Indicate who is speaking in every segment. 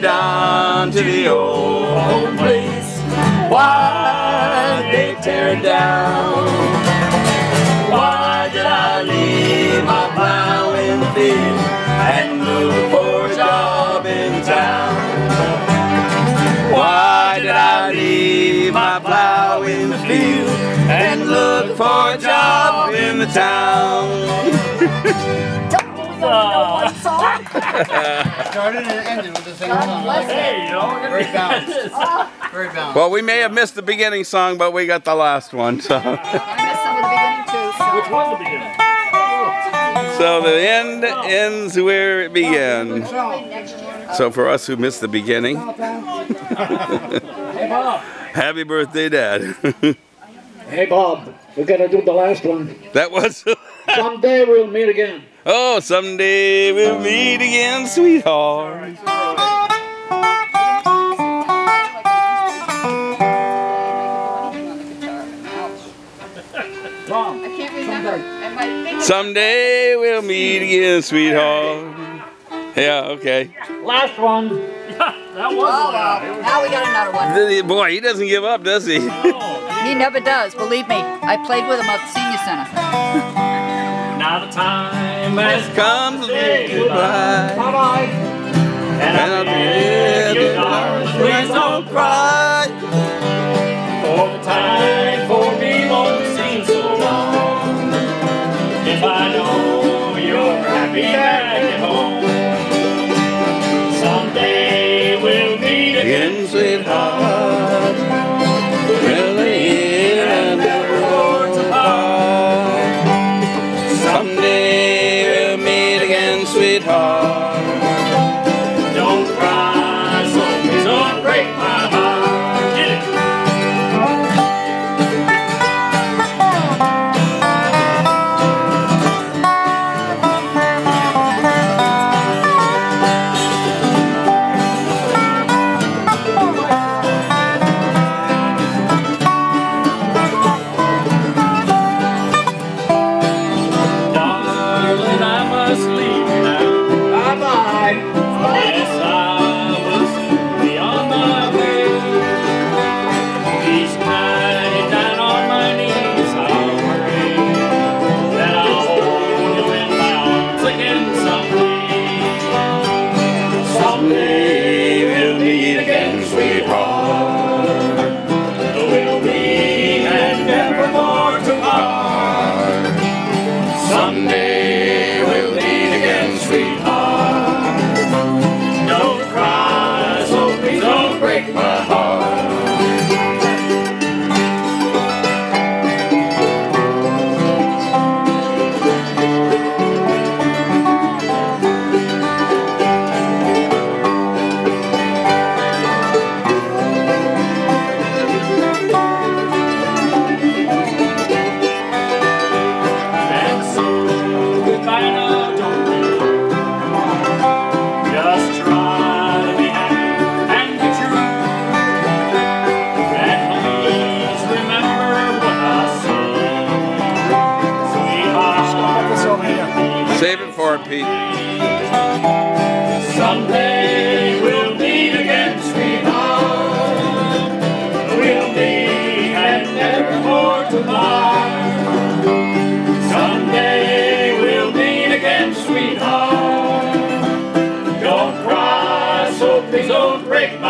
Speaker 1: down to the old home place. Why they tear it down? Why did I leave my plowing field and look for a job in town? Why did I leave my plowing field and look for a job in the town?
Speaker 2: Started and ended with the same song.
Speaker 3: Hey, you know,
Speaker 2: Very balanced. Very balanced.
Speaker 1: Well, we may have missed the beginning song, but we got the last one. So,
Speaker 4: I missed some of the beginning too. So.
Speaker 3: Which one's the beginning?
Speaker 1: so the end ends where it began. So for us who missed the beginning,
Speaker 3: Hey, Bob.
Speaker 1: happy birthday, Dad.
Speaker 5: Hey Bob, we gotta do the last one.
Speaker 1: that was.
Speaker 5: Someday we'll meet again.
Speaker 1: Oh, someday we'll meet again, sweetheart.
Speaker 5: Tom,
Speaker 4: I can't remember. And.
Speaker 1: Someday we'll meet again, sweetheart. Yeah, okay.
Speaker 5: last one.
Speaker 3: That was
Speaker 4: Oh,
Speaker 3: one.
Speaker 4: well. Uh, now we got another one.
Speaker 1: Boy, he doesn't give up, does he?
Speaker 4: He never does, believe me. I played with him at the senior center.
Speaker 3: now the time has
Speaker 1: Come to say goodbye.
Speaker 5: Bye bye.
Speaker 3: And
Speaker 1: And I'll
Speaker 3: I'll beg you, darling, please don't cry. For the time for me won't seem so long. If I know you're happy back at home. Someday we'll meet. Again,
Speaker 1: sweetheart.
Speaker 5: Bye.
Speaker 1: Pete.
Speaker 3: someday we'll meet again, sweetheart. We'll meet and never more to part. Someday we'll meet again, sweetheart. Don't cry, so please don't break my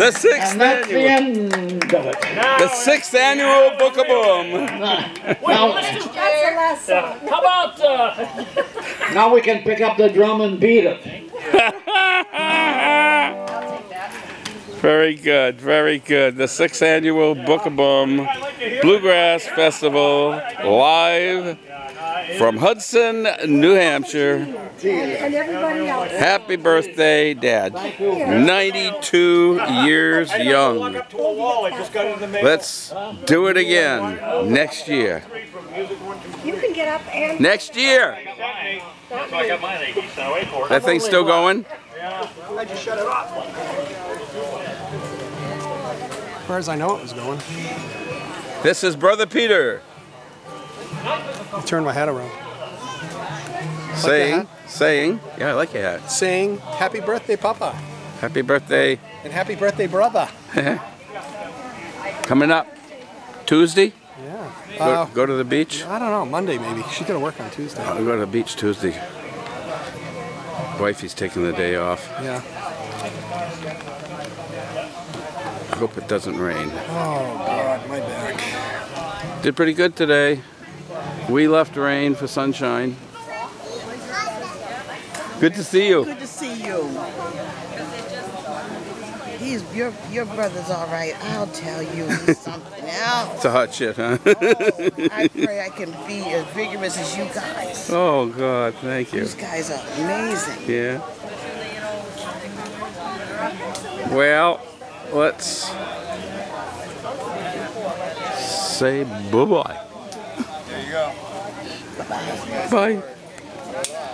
Speaker 1: The sixth
Speaker 5: And that's the
Speaker 1: annual.
Speaker 5: end of it.
Speaker 1: The sixth annual Book-a-Boom.
Speaker 5: Now,
Speaker 6: That's the last
Speaker 3: Uh, how about uh,
Speaker 5: now we can pick up the drum and beat it.
Speaker 1: Very good, very good. The sixth annual Book-a-Boom Bluegrass Festival live from Hudson, New Hampshire.
Speaker 6: And, and everybody else.
Speaker 1: Happy birthday, Dad. 92 years young. Let's do it again next year.
Speaker 6: You can get up and
Speaker 1: Next year.
Speaker 3: I got mine 80, so wait for it.
Speaker 1: That thing's still going?
Speaker 7: As far as I know, it was going.
Speaker 1: This is Brother Peter
Speaker 7: I turned my hat around.
Speaker 1: saying, saying, yeah, I like your hat.
Speaker 7: Saying, Happy birthday, Papa.
Speaker 1: Happy birthday
Speaker 7: And happy birthday, brother.
Speaker 1: coming up Tuesday.
Speaker 7: Yeah.
Speaker 1: Go,
Speaker 7: Uh,
Speaker 1: go to the beach.
Speaker 7: I don't know, Monday maybe. She's going to work on Tuesday.
Speaker 1: I'll go to the beach Tuesday. Wifey's taking the day off.
Speaker 7: Yeah.
Speaker 1: I hope it doesn't rain.
Speaker 7: Oh, God, my back.
Speaker 1: Did pretty good today. We left rain for sunshine. Good to see you.
Speaker 8: Good to see you. He's your your brother's all right. I'll tell you he's something else.
Speaker 1: It's a hot shit, huh?
Speaker 8: Oh, I pray I can be as vigorous as you guys.
Speaker 1: oh God, thank you.
Speaker 8: These guys are amazing.
Speaker 1: Yeah. Well, let's say bye bye. There you go. Bye.